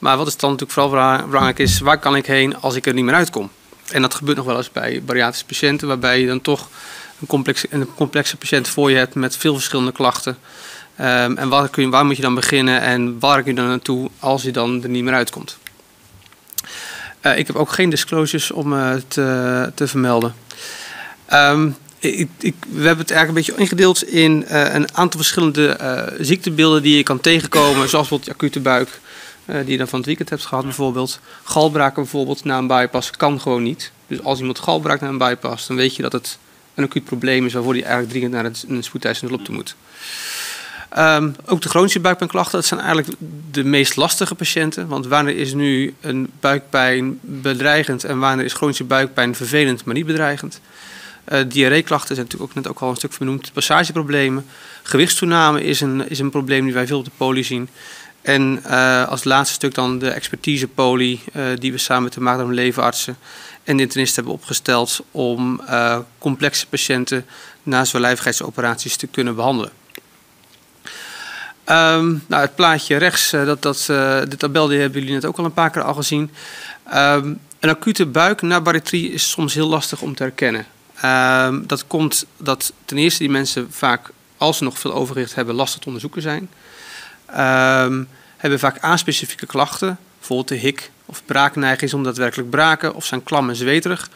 Maar wat is dan natuurlijk vooral belangrijk is, waar kan ik heen als ik er niet meer uitkom? En dat gebeurt nog wel eens bij bariatrische patiënten, waarbij je dan toch een complexe, een complexe patiënt voor je hebt met veel verschillende klachten. Um, en waar, kun je, waar moet je dan beginnen en waar kun je dan naartoe als je dan er niet meer uitkomt? Uh, ik heb ook geen disclosures om uh, te, te vermelden. Um, ik, we hebben het eigenlijk een beetje ingedeeld in uh, een aantal verschillende ziektebeelden die je kan tegenkomen, zoals bijvoorbeeld acute buik, die je dan van het weekend hebt gehad bijvoorbeeld. Galbraken bijvoorbeeld na een bypass kan gewoon niet. Dus als iemand galbraakt na een bypass, dan weet je dat het een acuut probleem is waarvoor hij eigenlijk dringend naar het, een spoedeisende hulp toe moet. Um, ook de chronische buikpijnklachten, dat zijn eigenlijk de meest lastige patiënten. Want wanneer is nu een buikpijn bedreigend en wanneer is chronische buikpijn vervelend, maar niet bedreigend? Uh, diarreeklachten zijn natuurlijk ook net ook al een stuk benoemd. Passageproblemen. Gewichtstoename is een, is een probleem die wij veel op de poli zien. En uh, als laatste stuk dan de expertisepoli, uh, die we samen met de maag- en levenartsen en de internist hebben opgesteld om complexe patiënten na zwaarlijvigheidsoperaties te kunnen behandelen. Um, nou, het plaatje rechts, dat, dat, de tabel die hebben jullie net ook al een paar keer al gezien. Um, een acute buik na barytrie is soms heel lastig om te herkennen. Um, dat komt dat ten eerste die mensen vaak, als ze nog veel overgewicht hebben, lastig te onderzoeken zijn. Hebben vaak aanspecifieke klachten, bijvoorbeeld de hik of braakneiging om daadwerkelijk braken of zijn klam en zweterig.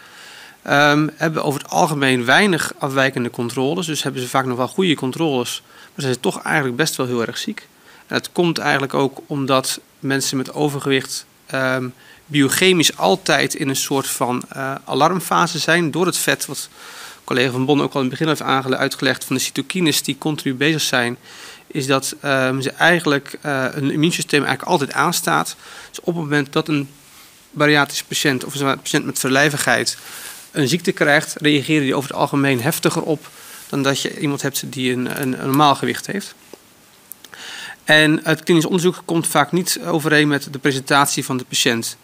Um, hebben over het algemeen weinig afwijkende controles. Dus hebben ze vaak nog wel goede controles. Maar ze zijn toch eigenlijk best wel heel erg ziek. En dat komt eigenlijk ook omdat mensen met overgewicht um, biochemisch altijd in een soort van uh, alarmfase zijn. Door het vet, wat collega Van Bon ook al in het begin heeft uitgelegd, van de cytokines die continu bezig zijn. Is dat um, ze eigenlijk een immuunsysteem eigenlijk altijd aanstaat. Dus op het moment dat een bariatrische patiënt of een patiënt met verlijvigheid een ziekte krijgt, reageren die over het algemeen heftiger op dan dat je iemand hebt die een, een, normaal gewicht heeft. En het klinisch onderzoek komt vaak niet overeen met de presentatie van de patiënt.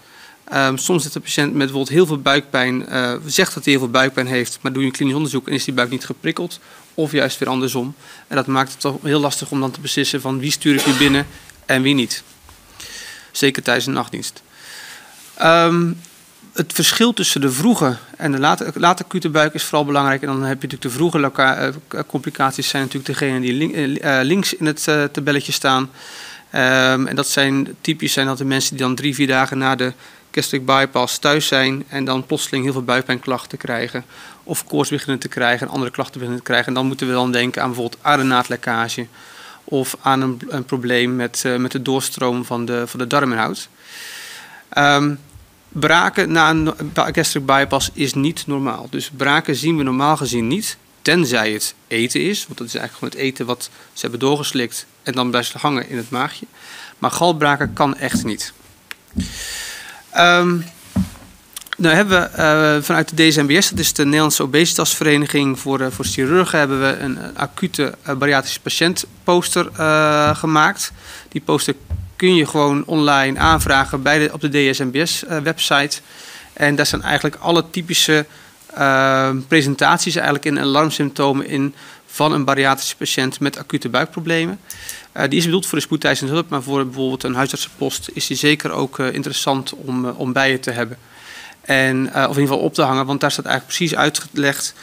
Um, soms zit de patiënt met bijvoorbeeld heel veel buikpijn, uh, zegt dat hij heel veel buikpijn heeft, maar doe je een klinisch onderzoek en is die buik niet geprikkeld, of juist weer andersom. En dat maakt het toch heel lastig om dan te beslissen van wie stuur ik nu binnen en wie niet. Zeker tijdens een nachtdienst. Um, het verschil tussen de vroege en de late, late acute buik is vooral belangrijk. En dan heb je natuurlijk de vroege uh, complicaties zijn natuurlijk degene die link, uh, links in het tabelletje staan. Um, en dat zijn typisch zijn dat de mensen die dan drie, vier dagen na de gastric bypass thuis zijn en dan plotseling heel veel buikpijnklachten krijgen. Of koorts beginnen te krijgen en andere klachten beginnen te krijgen. En dan moeten we dan denken aan bijvoorbeeld adenaatlekkage of aan een, een probleem met, met de doorstroom van de, van de darminhoud. Um, braken na een gastric bypass is niet normaal. Dus braken zien we normaal gezien niet, tenzij het eten is. Want dat is eigenlijk gewoon het eten wat ze hebben doorgeslikt en dan blijft hangen in het maagje. Maar galbraken kan echt niet. Um, nou hebben we uh, vanuit de DSMBS, dat is de Nederlandse Obesitasvereniging voor, uh, voor chirurgen, hebben we een acute uh, bariatrische patiënt poster gemaakt. Die poster kun je gewoon online aanvragen bij de, op de DSMBS-website. Eh, en daar staan eigenlijk alle typische uh, presentaties eigenlijk in alarmsymptomen in van een bariatrische patiënt met acute buikproblemen. Uh, die is bedoeld voor de spoedeisende hulp, maar voor bijvoorbeeld een huisartsenpost is die zeker ook uh, interessant om, uh, om bij je te hebben. En, of in ieder geval op te hangen, want daar staat eigenlijk precies uitgelegd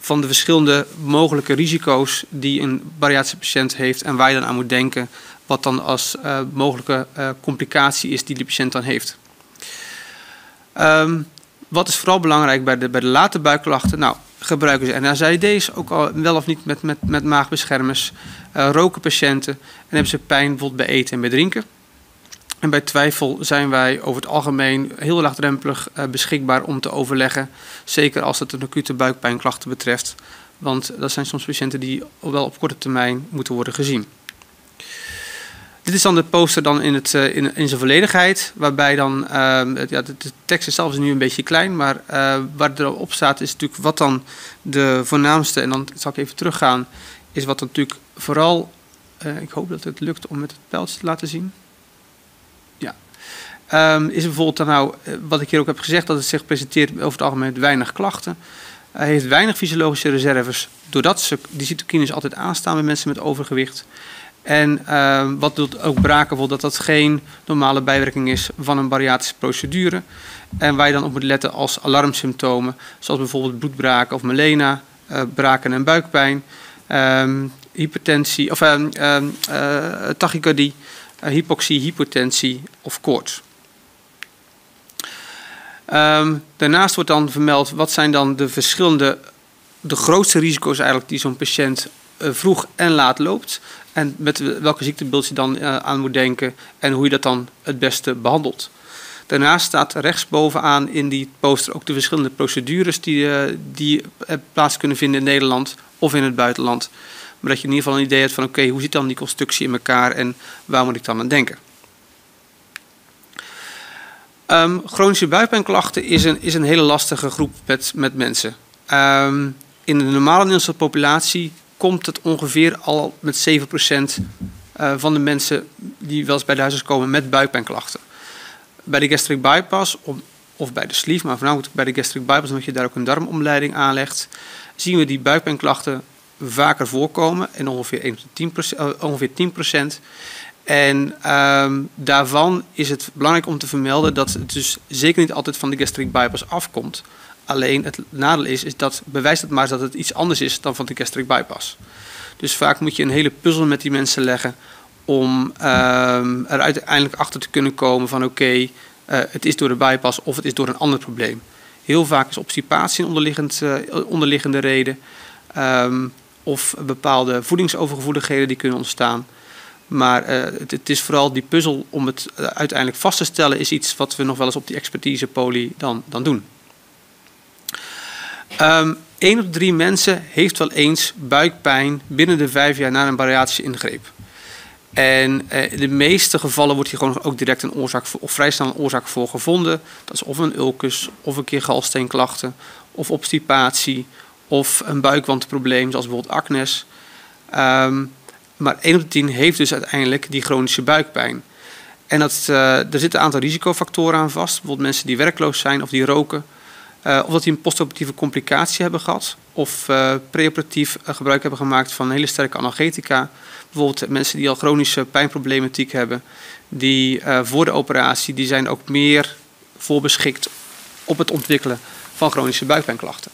van de verschillende mogelijke risico's die een bariatrische patiënt heeft en waar je dan aan moet denken wat dan als mogelijke complicatie is die de patiënt dan heeft. Um, wat is vooral belangrijk bij de, bij de late buikklachten? Nou, gebruiken ze NSAID's, ook al wel of niet met, met, met maagbeschermers. Uh, roken patiënten en hebben ze pijn bijvoorbeeld bij eten en bij drinken. En bij twijfel zijn wij over het algemeen heel laagdrempelig uh, beschikbaar om te overleggen. Zeker als het een acute buikpijnklachten betreft. Want dat zijn soms patiënten die wel op korte termijn moeten worden gezien. Dit is dan de poster dan in, het, uh, in, in zijn volledigheid, waarbij dan, uh, ja, de, tekst is zelfs nu een beetje klein, maar uh, waar erop staat is natuurlijk wat dan de voornaamste, en dan zal ik even teruggaan, is wat natuurlijk vooral, uh, ik hoop dat het lukt om met het pijltje te laten zien. Ja. Um, is bijvoorbeeld dan nou, wat ik hier ook heb gezegd, dat het zich presenteert over het algemeen met weinig klachten. Hij heeft weinig fysiologische reserves, doordat ze, die cytokines altijd aanstaan bij mensen met overgewicht. En uh, wat doet ook braken bijvoorbeeld dat dat geen normale bijwerking is van een bariatrische procedure. En waar je dan op moet letten als alarmsymptomen, zoals bijvoorbeeld bloedbraken of melena, uh, braken en buikpijn, um, hypertensie of uh, tachycardie, hypoxie, hypotensie of koorts. Um, daarnaast wordt dan vermeld wat zijn dan de verschillende, de grootste risico's eigenlijk die zo'n patiënt vroeg en laat loopt. En met welke ziektebeeld je dan uh, aan moet denken en hoe je dat dan het beste behandelt. Daarnaast staat rechtsbovenaan in die poster ook de verschillende procedures die, uh, die plaats kunnen vinden in Nederland of in het buitenland. Maar dat je in ieder geval een idee hebt van oké, hoe zit dan die constructie in elkaar en waar moet ik dan aan denken. Um, chronische buikpijnklachten is een, is een hele lastige groep met, met mensen. Um, in de normale Nederlandse populatie komt het ongeveer al met 7% uh, van de mensen die wel eens bij de huisarts komen met buikpijnklachten. Bij de gastric bypass of, bij de sleeve, maar voornamelijk bij de gastric bypass, omdat je daar ook een darmomleiding aanlegt, zien we die buikpijnklachten vaker voorkomen in ongeveer 1 tot 10%, uh, ongeveer 10%. En um, daarvan is het belangrijk om te vermelden dat het dus zeker niet altijd van de gastric bypass afkomt. Alleen het nadeel is, is dat bewijst het maar dat het iets anders is dan van de gastric bypass. Dus vaak moet je een hele puzzel met die mensen leggen om um, er uiteindelijk achter te kunnen komen van oké, uh, het is door de bypass of het is door een ander probleem. Heel vaak is obstipatie een onderliggend, uh, onderliggende reden. Um, of bepaalde voedingsovergevoeligheden die kunnen ontstaan. Maar uh, het, het, is vooral die puzzel om het uiteindelijk vast te stellen, is iets wat we nog wel eens op die expertisepolie dan, dan doen. Um, één op drie mensen heeft wel eens buikpijn binnen de vijf jaar na een bariatrische ingreep. En uh, in de meeste gevallen wordt hier gewoon ook direct een oorzaak voor, of vrij snel een oorzaak voor gevonden. Dat is of een ulcus, of een keer galsteenklachten, of obstipatie, of een buikwandprobleem, zoals bijvoorbeeld acnes. Um, maar 1 op de 10 heeft dus uiteindelijk die chronische buikpijn. En dat, uh, er zitten een aantal risicofactoren aan vast. Bijvoorbeeld mensen die werkloos zijn of die roken. Uh, of dat die een postoperatieve complicatie hebben gehad. Of uh, preoperatief gebruik hebben gemaakt van hele sterke analgetica. Bijvoorbeeld mensen die al chronische pijnproblematiek hebben. Die voor de operatie die zijn ook meer voorbeschikt op het ontwikkelen van chronische buikpijnklachten.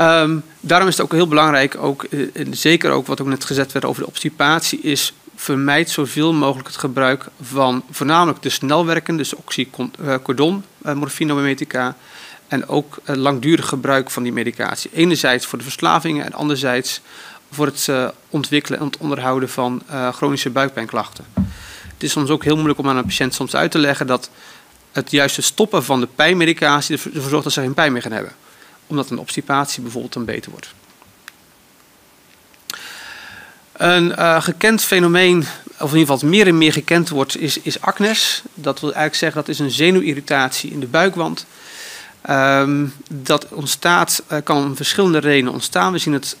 Um, daarom is het ook heel belangrijk, ook, zeker ook wat ook net gezet werd over de obstipatie, is vermijd zoveel mogelijk het gebruik van voornamelijk de snelwerkende, dus oxycodon, uh, morfinometica, en ook uh, langdurig gebruik van die medicatie. Enerzijds voor de verslavingen en anderzijds voor het uh, ontwikkelen en het onderhouden van chronische buikpijnklachten. Het is soms ook heel moeilijk om aan een patiënt soms uit te leggen dat het juiste stoppen van de pijnmedicatie ervoor zorgt dat ze geen pijn meer gaan hebben omdat een obstipatie bijvoorbeeld dan beter wordt. Een uh, gekend fenomeen, of in ieder geval meer en meer gekend wordt, is, is acnes. Dat wil eigenlijk zeggen dat is een zenuwirritatie in de buikwand. Um, dat ontstaat, uh, kan om verschillende redenen ontstaan. We zien het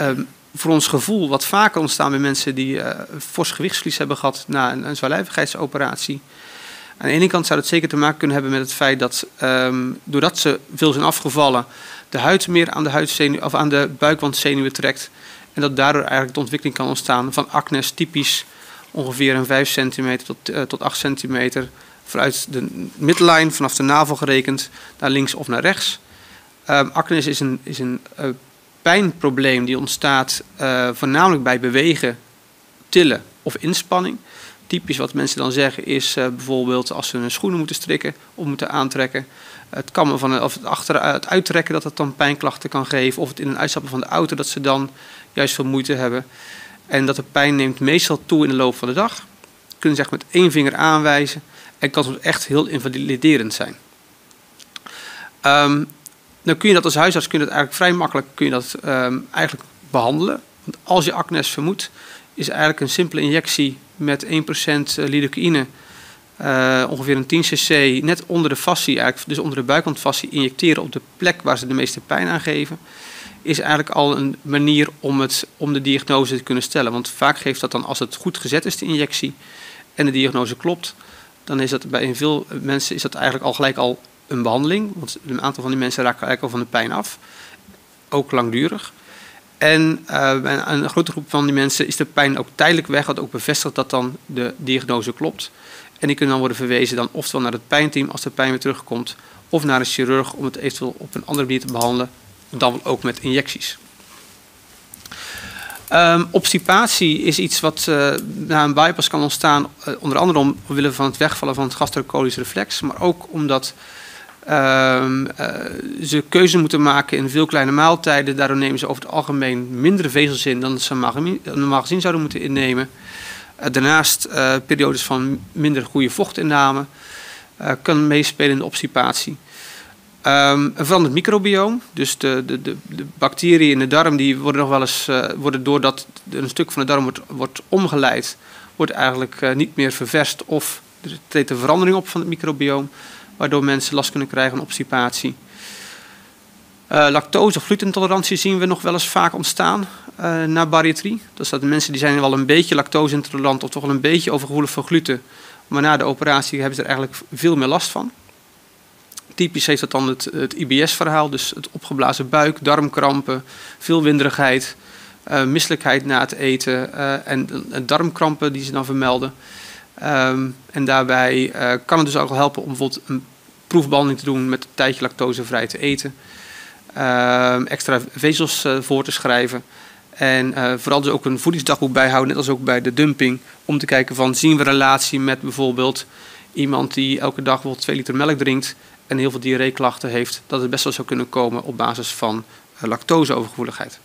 um, voor ons gevoel wat vaker ontstaan bij mensen die uh, fors gewichtsverlies hebben gehad na een, een zwaarlijvigheidsoperatie. Aan de ene kant zou het zeker te maken kunnen hebben met het feit dat um, doordat ze veel zijn afgevallen, de huid meer aan de, huidzenuw, of aan de buikwandzenuwen trekt. En dat daardoor eigenlijk de ontwikkeling kan ontstaan van acnes typisch ongeveer een 5 centimeter tot, uh, tot 8 centimeter vanuit de midline, vanaf de navel gerekend, naar links of naar rechts. Um, acnes is een, is een uh, pijnprobleem die ontstaat uh, voornamelijk bij bewegen, tillen of inspanning typisch wat mensen dan zeggen is bijvoorbeeld als ze hun schoenen moeten strikken of moeten aantrekken. Het kammen van of het, achter, het uittrekken dat het dan pijnklachten kan geven. Of het in een uitstappen van de auto dat ze dan juist veel moeite hebben. En dat de pijn neemt meestal toe in de loop van de dag. Kunnen ze echt met één vinger aanwijzen. En kan soms echt heel invaliderend zijn. Um, dan kun je dat als huisarts kun je dat eigenlijk vrij makkelijk kun je dat, um, eigenlijk behandelen. Want als je acnes vermoedt, is eigenlijk een simpele injectie met 1% eh, lidocaïne, uh, ongeveer een 10 cc, net onder de fascie, eigenlijk, dus onder de buikwandfascie, injecteren op de plek waar ze de meeste pijn aan geven, is eigenlijk al een manier om, het, om de diagnose te kunnen stellen. Want vaak geeft dat dan, als het goed gezet is, de injectie, en de diagnose klopt, dan is dat bij veel mensen is dat eigenlijk al gelijk al een behandeling. Want een aantal van die mensen raken eigenlijk al van de pijn af, ook langdurig. En uh, bij een grote groep van die mensen is de pijn ook tijdelijk weg, wat ook bevestigt dat dan de diagnose klopt. En die kunnen dan worden verwezen dan oftewel naar het pijnteam als de pijn weer terugkomt, of naar een chirurg om het eventueel op een andere manier te behandelen, dan ook met injecties. Um, obstipatie is iets wat uh, na een bypass kan ontstaan, uh, onder andere omwille van het wegvallen van het gastrocolisch reflex, maar ook omdat um, uh, ze keuze moeten maken in veel kleine maaltijden. Daardoor nemen ze over het algemeen mindere vezels in dan ze normaal gezien zouden moeten innemen. daarnaast periodes van minder goede vochtinname kan meespelen in de obstipatie. Um, een veranderd microbioom. Dus de, de, de, de, bacteriën in de darm die worden nog wel eens, uh, worden doordat een stuk van de darm wordt, wordt omgeleid, wordt eigenlijk uh, niet meer ververst of er treedt een verandering op van het microbioom, waardoor mensen last kunnen krijgen van obstipatie. Uh, lactose of glutentolerantie zien we nog wel eens vaak ontstaan na bariatrie. Dat zijn de mensen die zijn wel een beetje lactose-intolerant of toch wel een beetje overgevoelig voor gluten. Maar na de operatie hebben ze er eigenlijk veel meer last van. Typisch heeft dat dan het, IBS-verhaal, dus het opgeblazen buik, darmkrampen, veel winderigheid, uh, misselijkheid na het eten uh, en, en, darmkrampen die ze dan vermelden. Um, en daarbij uh, kan het dus ook wel helpen om bijvoorbeeld een proefbehandeling te doen met een tijdje lactosevrij te eten. Ehm, extra vezels voor te schrijven. En vooral dus ook een voedingsdagboek bijhouden, net als ook bij de dumping. Om te kijken van zien we relatie met bijvoorbeeld iemand die elke dag bijvoorbeeld 2 liter melk drinkt en heel veel diarreeklachten heeft, dat het best wel zou kunnen komen op basis van uh, lactoseovergevoeligheid.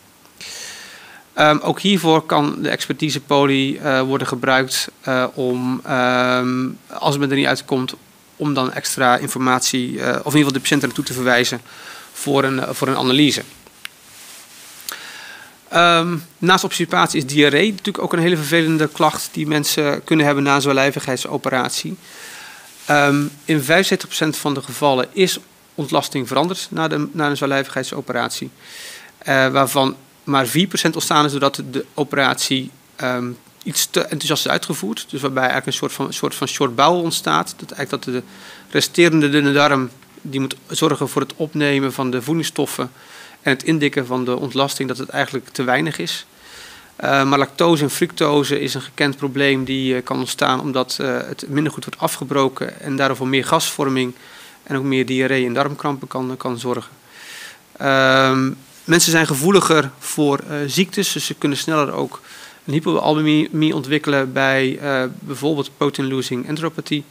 Um, ook hiervoor kan de expertise poli uh, worden gebruikt uh, om, um, als het er niet uitkomt, om dan extra informatie, of in ieder geval de patiënt naartoe te verwijzen voor een, voor een analyse. Um, naast obstipatie is diarree natuurlijk ook een hele vervelende klacht die mensen kunnen hebben na zo'n lijvigheidsoperatie. Um, in 75% van de gevallen is ontlasting veranderd na, de, na een zwaarlijvigheidsoperatie. Uh, waarvan maar 4% ontstaan is doordat de operatie um, iets te enthousiast is uitgevoerd. Dus waarbij eigenlijk een soort van, een soort van short bowel ontstaat. Dat eigenlijk dat de resterende dunne darm die moet zorgen voor het opnemen van de voedingsstoffen en het indikken van de ontlasting, dat het eigenlijk te weinig is. Uh, maar lactose en fructose is een gekend probleem die uh, kan ontstaan omdat uh, het minder goed wordt afgebroken en daardoor voor meer gasvorming en ook meer diarree en darmkrampen kan, kan zorgen. Ehm, mensen zijn gevoeliger voor ziektes, dus ze kunnen sneller ook een hypoalbumie ontwikkelen bij bijvoorbeeld protein-losing enteropathie,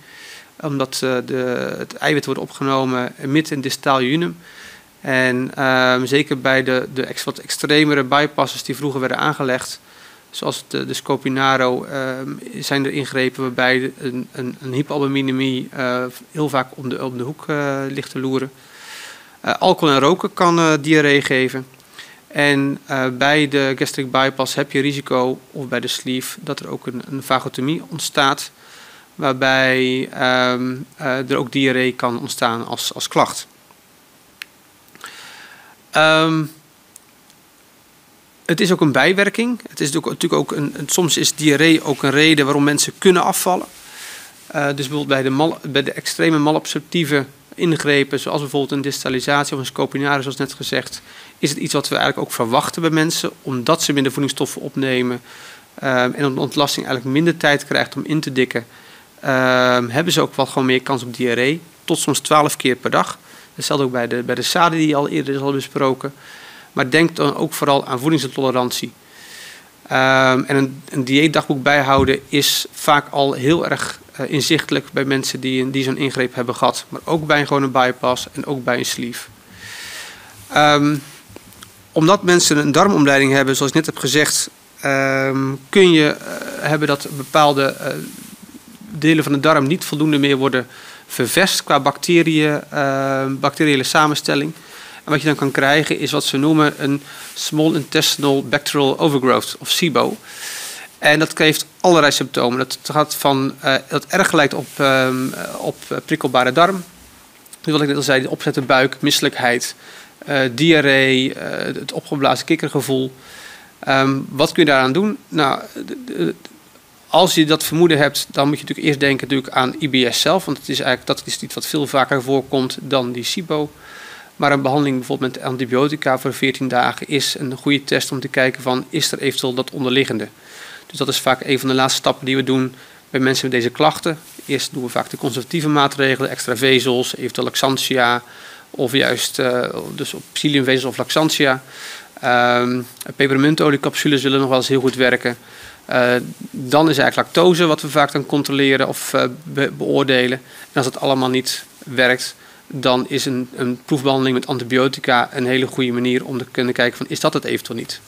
omdat de, het eiwit wordt opgenomen mid- en distaal unum. En um, zeker bij de, de wat extremere bypasses die vroeger werden aangelegd, zoals de, de Scopinaro, um, zijn er ingrepen waarbij een, een, een hypoalbuminemie uh, heel vaak om de, om de hoek uh, ligt te loeren. Uh, alcohol en roken kan diarree geven. En bij de gastric bypass heb je risico, of bij de sleeve, dat er ook een, een vagotomie ontstaat, waarbij um, er ook diarree kan ontstaan als, als klacht. Um, het is ook een bijwerking. Het is natuurlijk ook een, soms is diarree ook een reden waarom mensen kunnen afvallen. Uh, dus bijvoorbeeld bij de, mal, bij de extreme malabsorptieve ingrepen, zoals bijvoorbeeld een distalisatie of een scopinaris, zoals net gezegd, is het iets wat we eigenlijk ook verwachten bij mensen, omdat ze minder voedingsstoffen opnemen um, en de ontlasting eigenlijk minder tijd krijgt om in te dikken, um, hebben ze ook wat gewoon meer kans op diarree, tot soms 12 keer per dag. Hetzelfde ook bij de, bij de SADE die al eerder is al besproken. Maar denk dan ook vooral aan voedingsintolerantie. Um, en een, een, dieetdagboek bijhouden is vaak al heel erg uh, inzichtelijk bij mensen die, die zo'n ingreep hebben gehad. Maar ook bij een gewone bypass en ook bij een sleeve. Um, omdat mensen een darmomleiding hebben, zoals ik net heb gezegd, um, kun je uh, hebben dat bepaalde uh, delen van de darm niet voldoende meer worden ververst qua bacteriën, uh, bacteriële samenstelling. En wat je dan kan krijgen is wat ze noemen een Small Intestinal Bacterial Overgrowth, of SIBO. En dat geeft allerlei symptomen. Dat gaat van uh, dat erg lijkt op, uh, op prikkelbare darm. Wat ik net al zei, de opzette buik, misselijkheid, uh, diarree, het opgeblazen kikkergevoel. Um, wat kun je daaraan doen? Nou, als je dat vermoeden hebt, dan moet je natuurlijk eerst denken natuurlijk aan IBS zelf. Want het is eigenlijk, dat is iets wat veel vaker voorkomt dan die SIBO. Maar een behandeling bijvoorbeeld met antibiotica voor 14 dagen is een goede test om te kijken van is er eventueel dat onderliggende. Dus dat is vaak een van de laatste stappen die we doen bij mensen met deze klachten. Eerst doen we vaak de conservatieve maatregelen, extra vezels, eventueel laxantia of juist uh, dus op psylliumvezels of laxantia. Um, pepermuntoliecapsules zullen nog wel eens heel goed werken. Uh, dan is eigenlijk lactose wat we vaak dan controleren of be beoordelen. En als het allemaal niet werkt, dan is een, een, proefbehandeling met antibiotica een hele goede manier om te kunnen kijken van is dat het eventueel niet.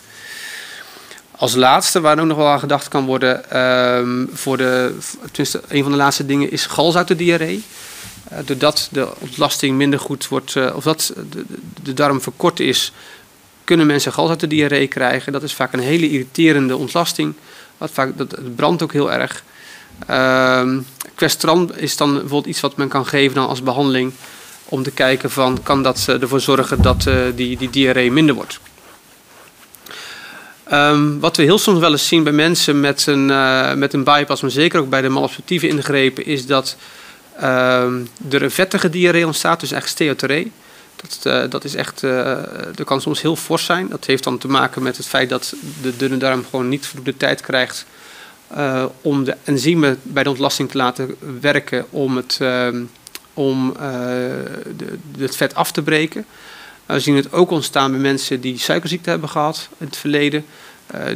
Als laatste, waar ook nog wel aan gedacht kan worden, um, voor de, tenminste een van de laatste dingen is galzoutdiarree. Uh, doordat de ontlasting minder goed wordt, of dat de, de, darm verkort is, kunnen mensen galzoutdiarree krijgen. Dat is vaak een hele irriterende ontlasting. Wat vaak, dat, het brandt ook heel erg. Uh, Questran is dan bijvoorbeeld iets wat men kan geven dan als behandeling om te kijken van kan dat uh, ervoor zorgen dat uh, die, die diarree minder wordt. Um, wat we heel soms wel eens zien bij mensen met een, uh, met een bypass, maar zeker ook bij de malabsorptieve ingrepen, is dat um, er een vettige diarree ontstaat, dus echt steatoree. Dat, uh, dat is echt, dat kan soms heel fors zijn. Dat heeft dan te maken met het feit dat de dunne darm gewoon niet voldoende tijd krijgt uh, om de enzymen bij de ontlasting te laten werken om het, om, de, het vet af te breken. We zien het ook ontstaan bij mensen die suikerziekte hebben gehad in het verleden.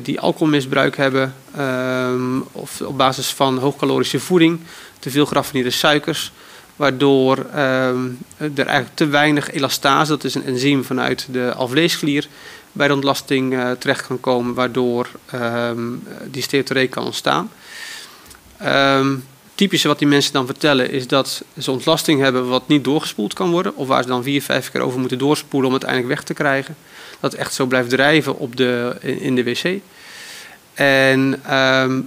die alcoholmisbruik hebben um, of op basis van hoogcalorische voeding, te veel geraffineerde suikers waardoor um, er eigenlijk te weinig elastase, dat is een enzym vanuit de alvleesklier, bij de ontlasting uh, terecht kan komen, waardoor um, die steatoree kan ontstaan. Um, typische wat die mensen dan vertellen is dat ze ontlasting hebben wat niet doorgespoeld kan worden, of waar ze dan vier, vijf keer over moeten doorspoelen om het uiteindelijk weg te krijgen. Dat echt zo blijft drijven op de, in de wc. En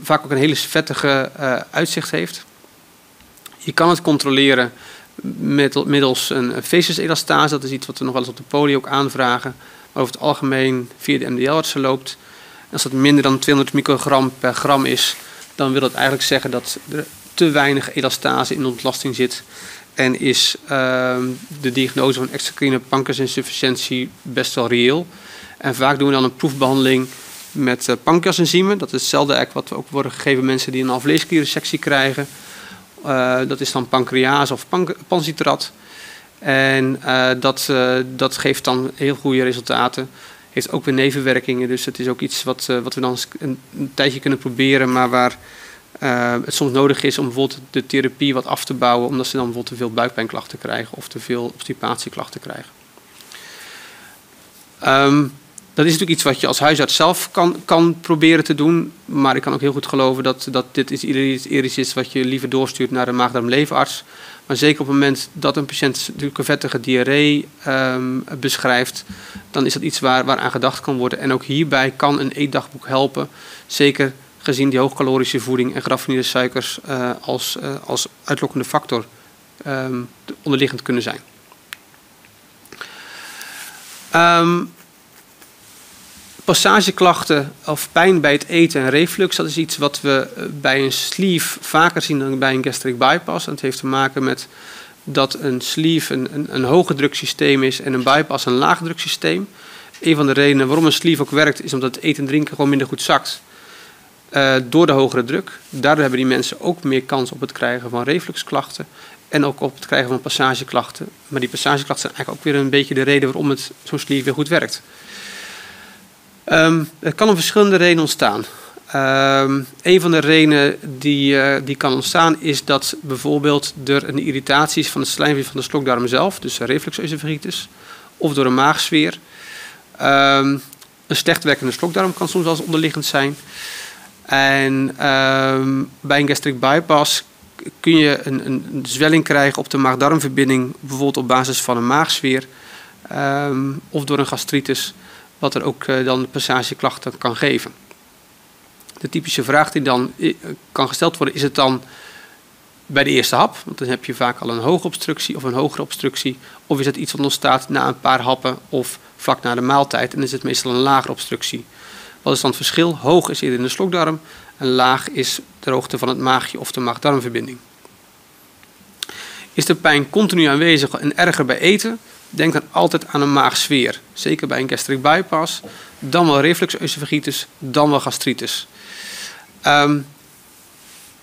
vaak ook een hele vettige uh, uitzicht heeft. Je kan het controleren middels een feeselelastase. Dat is iets wat we nog wel eens op de poli ook aanvragen. Maar over het algemeen via de MDL-artsen loopt. als dat minder dan 200 microgram per gram is, dan wil dat eigenlijk zeggen dat er te weinig elastase in de ontlasting zit. En is uh, de diagnose van extracrine pancreasinsufficiëntie best wel reëel. En vaak doen we dan een proefbehandeling met uh, pancreasenzymen. Dat is hetzelfde eigenlijk wat we ook worden gegeven mensen die een alvleesklierensectie krijgen. Uh, dat is dan pancrease of pancitrat. En uh, dat, uh, dat geeft dan heel goede resultaten. Heeft ook weer nevenwerkingen, dus het is ook iets wat, wat we dan een, een, tijdje kunnen proberen, maar waar het soms nodig is om bijvoorbeeld de therapie wat af te bouwen, omdat ze dan bijvoorbeeld te veel buikpijnklachten krijgen of te veel obstipatieklachten krijgen. Um, dat is natuurlijk iets wat je als huisarts zelf kan, kan proberen te doen. Maar ik kan ook heel goed geloven dat, dat dit iets is wat je liever doorstuurt naar een maagdarmlevenarts. Maar zeker op het moment dat een patiënt natuurlijk een vettige diarree um, beschrijft, dan is dat iets waar, waar aan gedacht kan worden. En ook hierbij kan een eetdagboek helpen. Zeker gezien die hoogcalorische voeding en geraffineerde suikers uh, als, uh, als uitlokkende factor um, onderliggend kunnen zijn. Um, passageklachten of pijn bij het eten en reflux, dat is iets wat we eh, bij een sleeve vaker zien dan bij een gastric bypass. En het heeft te maken met dat een sleeve een, een, een hoge druksysteem is en een bypass een laag druksysteem. Een van de redenen waarom een sleeve ook werkt, is omdat het eten en drinken gewoon minder goed zakt. Uh, door de hogere druk. Daardoor hebben die mensen ook meer kans op het krijgen van refluxklachten. En ook op het krijgen van passageklachten. Maar die passageklachten zijn eigenlijk ook weer een beetje de reden waarom het zo'n sleeve weer goed werkt. Um, het kan om verschillende redenen ontstaan. Um, een van de redenen die, uh, die kan ontstaan is dat bijvoorbeeld er een irritatie is van het slijmvlies van de slokdarm zelf, dus refluxesophagitis, of door een maagsfeer. Um, een slecht werkende slokdarm kan soms eens onderliggend zijn. En bij een gastric bypass kun je een, een, zwelling krijgen op de maag-darmverbinding, bijvoorbeeld op basis van een maagsfeer of door een gastritis wat er ook uh, dan passageklachten kan geven. De typische vraag die dan eh, kan gesteld worden, is het dan bij de eerste hap? Want dan heb je vaak al een hoge obstructie of een hogere obstructie. Of is het iets wat ontstaat na een paar happen of vlak na de maaltijd en is het meestal een lagere obstructie. Wat is dan het verschil? Hoog is eerder in de slokdarm en laag is de hoogte van het maagje of de maag-darmverbinding. Is de pijn continu aanwezig en erger bij eten? Denk dan altijd aan een maagsfeer. Zeker bij een gastric bypass. Dan wel refluxesophagitis, dan wel gastritis. Um,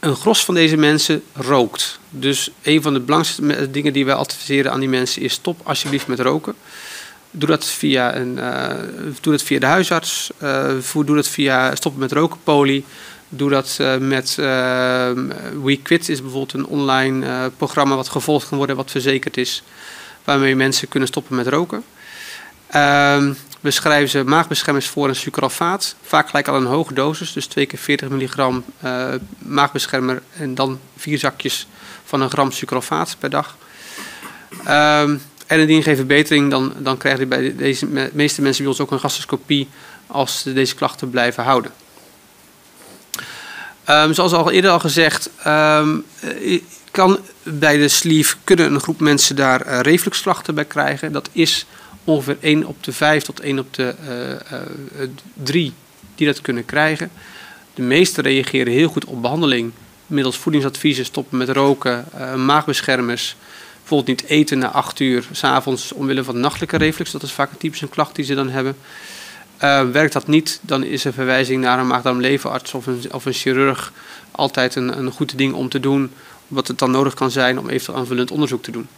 een gros van deze mensen rookt. Dus een van de belangrijkste dingen die wij adviseren aan die mensen is: stop alsjeblieft met roken. Doe dat via, een, uh, doe dat via de huisarts. Uh, doe dat via stoppen met rokenpolie. Doe dat uh, met We Quit is bijvoorbeeld een online programma wat gevolgd kan worden, wat verzekerd is, waarmee mensen kunnen stoppen met roken. Ehm, we schrijven ze maagbeschermers voor een sucralfaat. Vaak gelijk al een hoge dosis, dus 2 keer 40 milligram uh, maagbeschermer en dan vier zakjes van een gram sucralfaat per dag. Um, en indien geen verbetering, dan, dan krijgen bij deze de meeste mensen bij ons ook een gastroscopie als ze deze klachten blijven houden. Um, zoals al eerder al gezegd, um, kan bij de sleeve kunnen een groep mensen daar uh, refluxklachten bij krijgen. Dat is ongeveer 1 op de 5 tot 1 op de uh, uh, 3 die dat kunnen krijgen. De meesten reageren heel goed op behandeling middels voedingsadviezen, stoppen met roken, maagbeschermers. Bijvoorbeeld niet eten na 8 uur s'avonds omwille van nachtelijke reflux. Dat is vaak een typische klacht die ze dan hebben. Werkt dat niet, dan is een verwijzing naar een maagdarmlevenarts of een, of een chirurg altijd een, een goed ding om te doen. Wat het dan nodig kan zijn om eventueel aanvullend onderzoek te doen.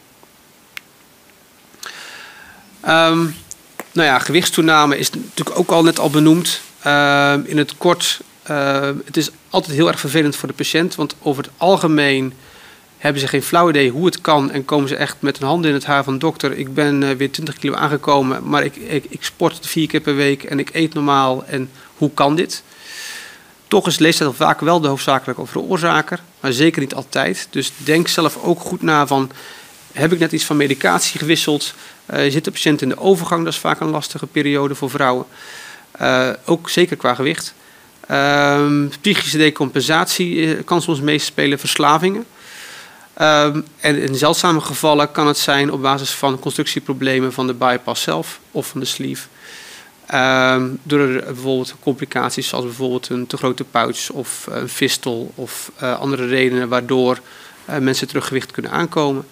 Um, nou ja, gewichtstoename is natuurlijk ook al net al benoemd. Uh, in het kort, uh, het is altijd heel erg vervelend voor de patiënt, want over het algemeen hebben ze geen flauw idee hoe het kan en komen ze echt met een hand in het haar van dokter. Ik ben uh, weer 20 kilo aangekomen, maar ik, ik, ik, sport vier keer per week en ik eet normaal en hoe kan dit? Toch is leeftijd vaak wel de hoofdzakelijke veroorzaker, maar zeker niet altijd. Dus denk zelf ook goed na van, heb ik net iets van medicatie gewisseld? Uh, zit de patiënt in de overgang, dat is vaak een lastige periode voor vrouwen. Uh, ook zeker qua gewicht. Uh, psychische decompensatie eh, kan soms meespelen, verslavingen. Um, en in zeldzame gevallen kan het zijn op basis van constructieproblemen van de bypass zelf of van de sleeve. Um, door bijvoorbeeld complicaties zoals bijvoorbeeld een te grote pouch of een fistel of uh, andere redenen waardoor uh, mensen terug gewicht kunnen aankomen.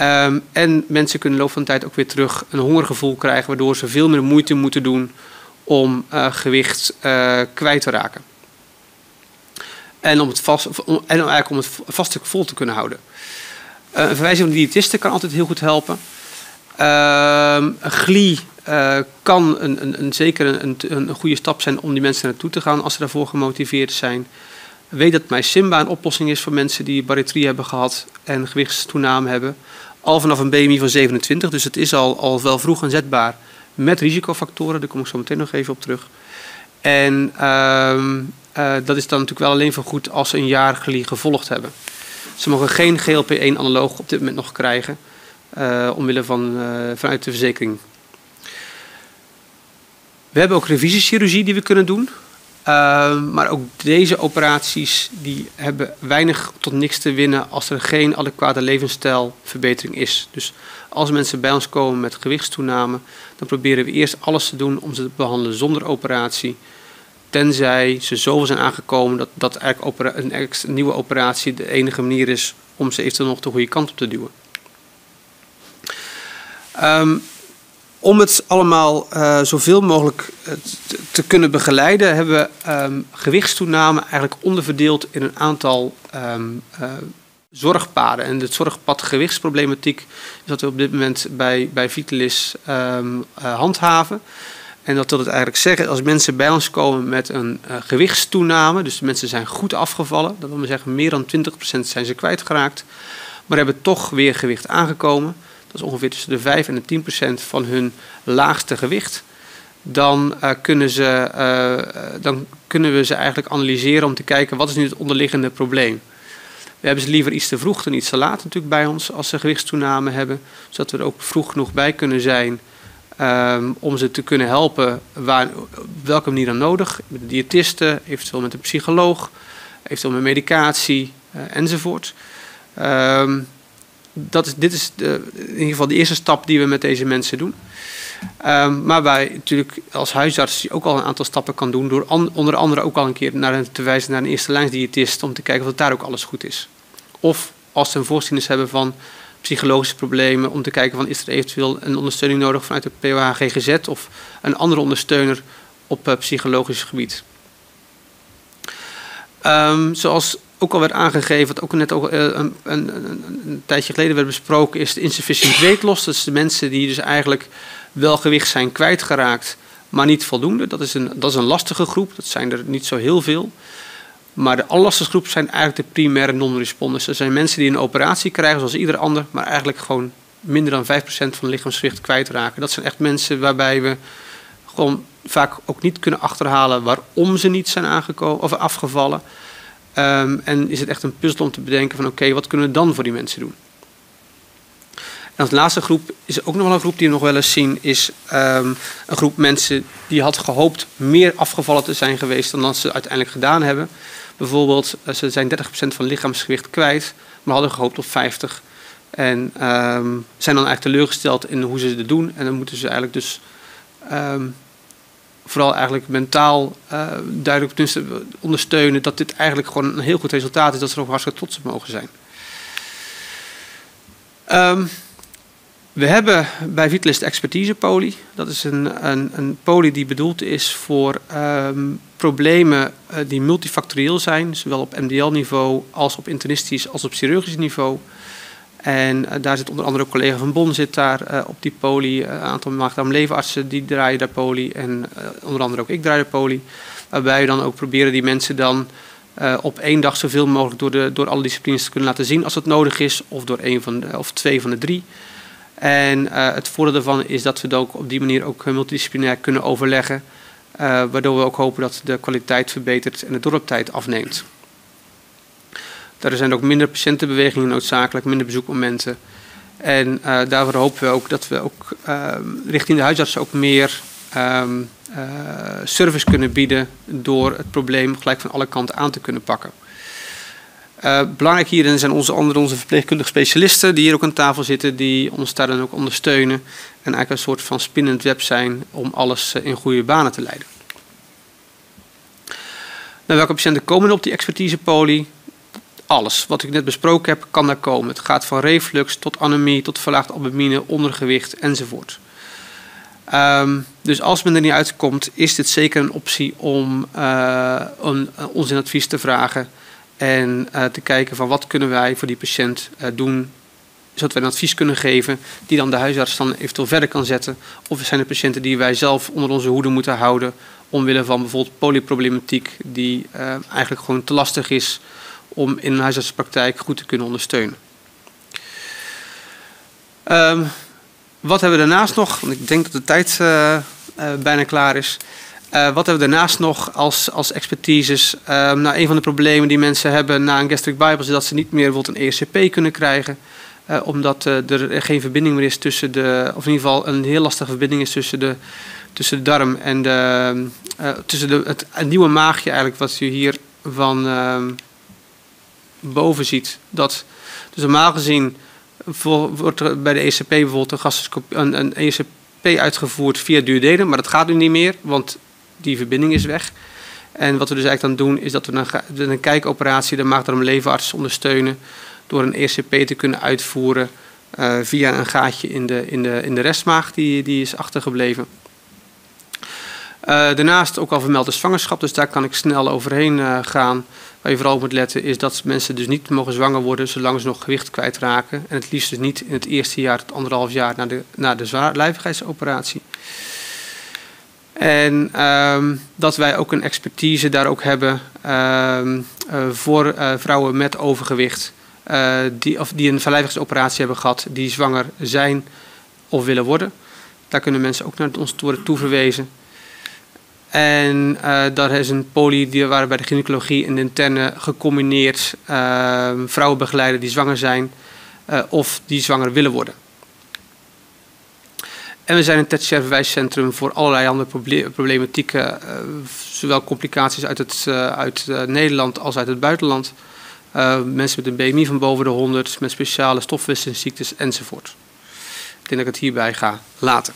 Um, en mensen kunnen in de loop van de tijd ook weer terug een hongergevoel krijgen, waardoor ze veel meer moeite moeten doen om gewicht kwijt te raken. En om het, vast, en eigenlijk om het vaste vol te kunnen houden. Een verwijzing van de diëtiste kan altijd heel goed helpen. Glie kan een, een, een zeker een, een, goede stap zijn om die mensen naartoe te gaan als ze daarvoor gemotiveerd zijn. Weet dat mijn Simba een oplossing is voor mensen die barytrie hebben gehad en gewichtstoename hebben. Al vanaf een BMI van 27, dus het is al, al wel vroeg inzetbaar met risicofactoren. Daar kom ik zo meteen nog even op terug. En uh, uh, dat is dan natuurlijk wel alleen van goed als ze een jaar GLI gevolgd hebben. Ze mogen geen GLP-1-analoog op dit moment nog krijgen, uh, omwille van vanuit de verzekering. We hebben ook revisiechirurgie die we kunnen doen. Uh, maar ook deze operaties die hebben weinig tot niks te winnen als er geen adequate levensstijlverbetering is. Dus als mensen bij ons komen met gewichtstoename, dan proberen we eerst alles te doen om ze te behandelen zonder operatie. Tenzij ze zoveel zijn aangekomen dat, dat eigenlijk een, nieuwe operatie de enige manier is om ze eventueel nog de goede kant op te duwen. Um, om het allemaal uh, zoveel mogelijk uh, te, kunnen begeleiden, hebben we um, gewichtstoename eigenlijk onderverdeeld in een aantal um, uh, zorgpaden. En het zorgpad gewichtsproblematiek is wat we op dit moment bij, bij Vitalis um, handhaven. En dat wil het eigenlijk zeggen, als mensen bij ons komen met een gewichtstoename, dus de mensen zijn goed afgevallen, dat wil zeggen meer dan 20% zijn ze kwijtgeraakt, maar hebben toch weer gewicht aangekomen dat is ongeveer tussen de 5 en de 10 procent van hun laagste gewicht, dan, uh, kunnen ze, uh, dan kunnen we ze eigenlijk analyseren om te kijken wat is nu het onderliggende probleem. We hebben ze liever iets te vroeg dan iets te laat natuurlijk bij ons als ze gewichtstoename hebben, zodat we er ook vroeg genoeg bij kunnen zijn um, om ze te kunnen helpen waar, op welke manier dan nodig. Met de diëtiste, eventueel met een psycholoog, eventueel met medicatie uh, enzovoort. Um, dat is, dit is de, in ieder geval de eerste stap die we met deze mensen doen. Um, maar wij natuurlijk als huisarts ook al een aantal stappen kan doen door onder andere ook al een keer naar te wijzen naar een eerste lijnsdiëtist om te kijken of daar ook alles goed is. Of als ze een voorziening hebben van psychologische problemen, om te kijken van is er eventueel een ondersteuning nodig vanuit de POH GGZ of een andere ondersteuner op uh, psychologisch gebied. Um, zoals ook al werd aangegeven, wat ook net ook, een, een, een, een, tijdje geleden werd besproken, is de insufficient weight loss. Dat is de mensen die dus eigenlijk wel gewicht zijn kwijtgeraakt, maar niet voldoende. Dat is een, dat is een lastige groep, dat zijn er niet zo heel veel. Maar de allerlastigste groep zijn eigenlijk de primaire non-responders. Dat zijn mensen die een operatie krijgen, zoals ieder ander, maar eigenlijk gewoon minder dan 5% van het lichaamsgewicht kwijtraken. Dat zijn echt mensen waarbij we gewoon vaak ook niet kunnen achterhalen waarom ze niet zijn aangekomen of afgevallen. Um, en is het echt een puzzel om te bedenken van oké, wat kunnen we dan voor die mensen doen? En als laatste groep is ook nog wel een groep die we nog wel eens zien, is um, een groep mensen die had gehoopt meer afgevallen te zijn geweest dan dat ze uiteindelijk gedaan hebben. Bijvoorbeeld, eh, ze zijn 30% van lichaamsgewicht kwijt, maar hadden gehoopt op 50. En um, zijn dan eigenlijk teleurgesteld in hoe ze het doen. En dan moeten ze eigenlijk dus vooral eigenlijk mentaal uh, duidelijk ondersteunen dat dit eigenlijk gewoon een heel goed resultaat is, dat ze er ook hartstikke trots op mogen zijn. Um, we hebben bij Vitalist Expertise Poli. Dat is een, een, een poli die bedoeld is voor um, problemen uh, die multifactorieel zijn, zowel op MDL-niveau als op internistisch als op chirurgisch niveau. En uh, daar zit onder andere ook collega van Bon zit daar uh, op die poli. Een aantal maagdarmlevenartsen die draaien daar poli. En onder andere ook ik draai de poli. Waarbij we dan ook proberen die mensen dan op één dag zoveel mogelijk door, de, door alle disciplines te kunnen laten zien als het nodig is. Of door één van de, of twee van de drie. En het voordeel daarvan is dat we het ook op die manier ook multidisciplinair kunnen overleggen. Waardoor we ook hopen dat de kwaliteit verbetert en de dorptijd afneemt. Er zijn ook minder patiëntenbewegingen noodzakelijk, minder bezoekmomenten. En uh, daarvoor hopen we ook dat we ook richting de huisarts ook meer um, service kunnen bieden door het probleem gelijk van alle kanten aan te kunnen pakken. Uh, belangrijk hierin zijn onze andere onze verpleegkundige specialisten die hier ook aan tafel zitten, die ons daar dan ook ondersteunen en eigenlijk een soort van spinnend web zijn om alles in goede banen te leiden. Nou, welke patiënten komen op die expertisepolie? Alles wat ik net besproken heb, kan daar komen. Het gaat van reflux tot anemie, tot verlaagd albumine, ondergewicht enzovoort. Um, dus als men er niet uitkomt, is dit zeker een optie om uh, een, ons in advies te vragen en uh, te kijken van wat kunnen wij voor die patiënt uh, doen, zodat wij een advies kunnen geven die dan de huisarts dan eventueel verder kan zetten. Of zijn er patiënten die wij zelf onder onze hoede moeten houden, omwille van bijvoorbeeld polyproblematiek die eigenlijk gewoon te lastig is om in een huisartspraktijk goed te kunnen ondersteunen. Um, wat hebben we daarnaast nog? Want ik denk dat de tijd bijna klaar is. Uh, wat hebben we daarnaast nog als, als expertises? Uh, nou, een van de problemen die mensen hebben na een gastric bypass is dat ze niet meer bijvoorbeeld een ESCP kunnen krijgen. Omdat er geen verbinding meer is tussen de, of in ieder geval een heel lastige verbinding is tussen de, tussen de darm en de, tussen de, het, nieuwe maagje eigenlijk wat u hier van ehm, boven ziet. Dat, dus normaal gezien wordt er bij de ECP bijvoorbeeld een, een, ECP uitgevoerd via duurdelen, maar dat gaat nu niet meer, want die verbinding is weg. En wat we dus eigenlijk dan doen, is dat we een, een kijkoperatie de maagdarmlevenarts ondersteunen door een ECP te kunnen uitvoeren uh, via een gaatje in de, in de, in de restmaag die, die is achtergebleven. Uh, daarnaast ook al vermeld de zwangerschap, dus daar kan ik snel overheen uh, gaan. Waar je vooral op moet letten is dat mensen dus niet mogen zwanger worden zolang ze nog gewicht kwijtraken. En het liefst dus niet in het eerste jaar tot anderhalf jaar na de, na de zwaarlijvigheidsoperatie. En um, dat wij ook een expertise daar ook hebben um, uh, voor uh, vrouwen met overgewicht. Uh, die, of die een verlijvigheidsoperatie hebben gehad, die zwanger zijn of willen worden. Daar kunnen mensen ook naar ons worden toeverwezen. En daar is een poli die waar bij de gynaecologie en de interne gecombineerd ehm, vrouwen begeleiden die zwanger zijn of die zwanger willen worden. En we zijn een tertiair verwijscentrum voor allerlei andere problematieken, uh, zowel complicaties uit, het, uh, uit uh, Nederland als uit het buitenland. mensen met een BMI van boven de 100, met speciale stofwisselingsziektes enzovoort. Ik denk dat ik het hierbij ga laten.